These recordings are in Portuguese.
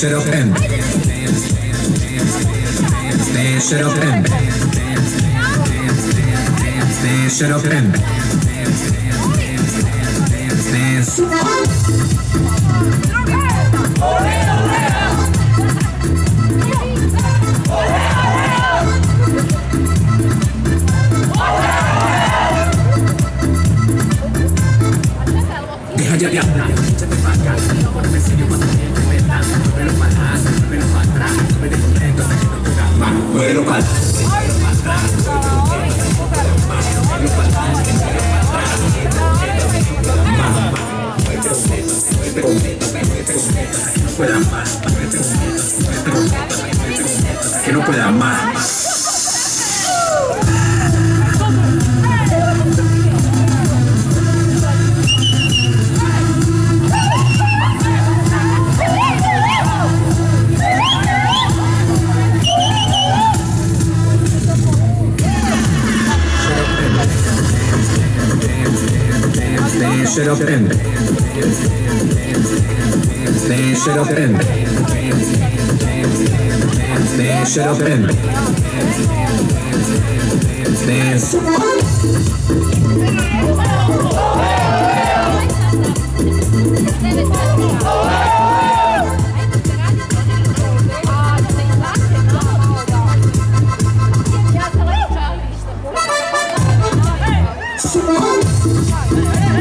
shut up and dance, dance, dance, dance, shut up and dance, dance, dance, dance, shut up and dance, dance, dance, dance. calle de anda Se me pagas, me sigue cuando siento me da Pero para atrás, pero para atrás Me dejo lento hasta que no pueda más Pero para atrás, pero para atrás Pero para atrás, pero para atrás Pero para atrás, pero para atrás que no pueda más, que no pueda más. shit up and Stand shit up and Stand shit up and Stand Yeah.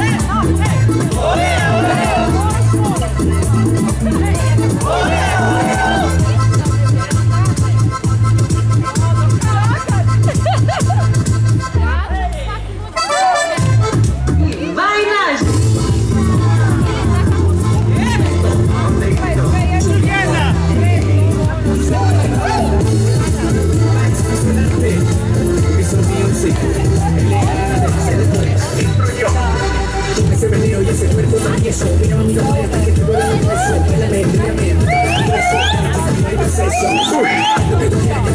Uy.